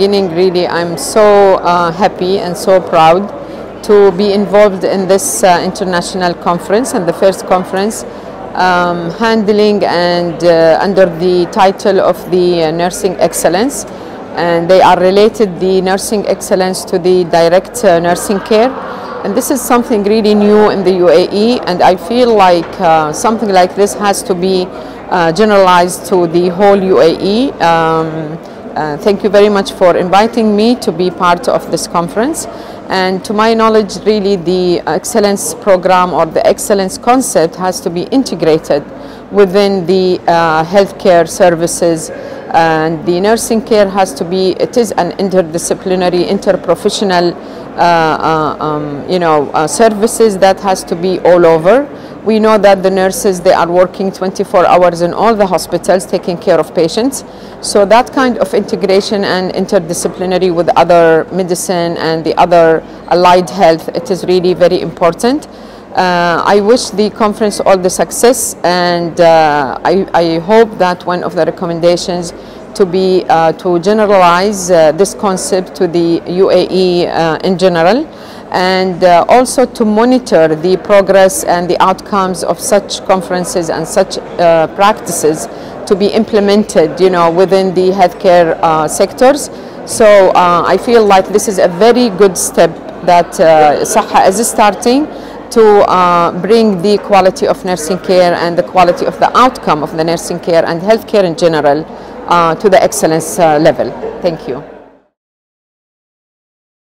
beginning, really, I'm so uh, happy and so proud to be involved in this uh, international conference and the first conference um, handling and uh, under the title of the uh, nursing excellence and they are related the nursing excellence to the direct uh, nursing care and this is something really new in the UAE and I feel like uh, something like this has to be generalized to the whole UAE. Um, uh, thank you very much for inviting me to be part of this conference. And to my knowledge, really the excellence program or the excellence concept has to be integrated within the uh, healthcare services and the nursing care has to be, it is an interdisciplinary, interprofessional, uh, uh, um, you know, uh, services that has to be all over. We know that the nurses, they are working 24 hours in all the hospitals taking care of patients. So that kind of integration and interdisciplinary with other medicine and the other allied health, it is really very important. Uh, I wish the conference all the success and uh, I, I, hope that one of the recommendations to be uh, to generalize uh, this concept to the UAE uh, in general and uh, also to monitor the progress and the outcomes of such conferences and such practices to be implemented you know within the healthcare sectors. So I feel like this is a very good step that uh, SEHA is starting to uh, bring the quality of nursing care and the quality of the outcome of the nursing care and healthcare in general uh, to the excellence uh, level. Thank you.